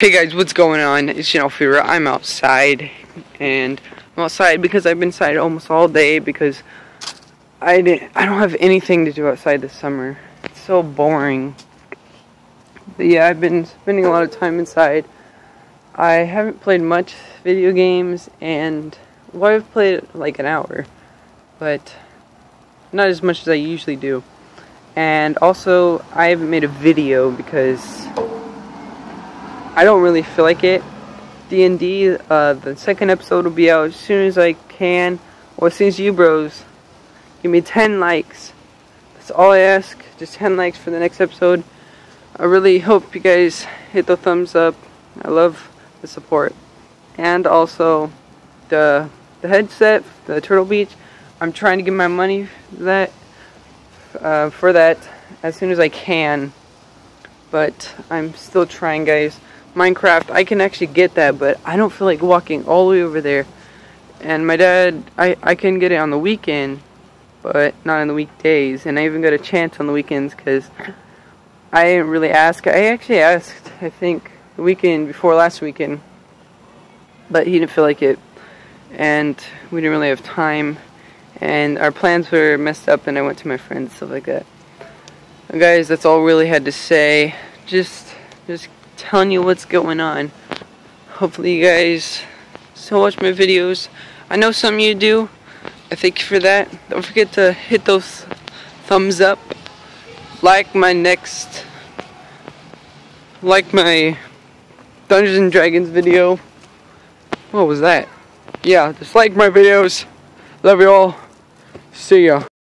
Hey guys, what's going on? It's GenialFever. I'm outside, and I'm outside because I've been inside almost all day because I didn't. I don't have anything to do outside this summer. It's so boring. But yeah, I've been spending a lot of time inside. I haven't played much video games, and well, I've played like an hour, but not as much as I usually do. And also, I haven't made a video because I don't really feel like it. D&D, uh, the second episode will be out as soon as I can, or as soon as you bros give me 10 likes. That's all I ask, just 10 likes for the next episode. I really hope you guys hit the thumbs up. I love the support. And also, the the headset, the Turtle Beach, I'm trying to get my money that, uh, for that as soon as I can. But I'm still trying, guys. Minecraft, I can actually get that, but I don't feel like walking all the way over there. And my dad, I, I can get it on the weekend, but not on the weekdays. And I even got a chance on the weekends because I didn't really ask. I actually asked, I think, the weekend before last weekend, but he didn't feel like it. And we didn't really have time. And our plans were messed up, and I went to my friends, stuff like that. Guys, that's all really had to say. Just, just telling you what's going on. Hopefully you guys still watch my videos. I know some of you do. I thank you for that. Don't forget to hit those thumbs up. Like my next like my Dungeons and Dragons video. What was that? Yeah, just like my videos. Love you all. See ya.